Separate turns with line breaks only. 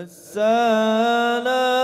السلام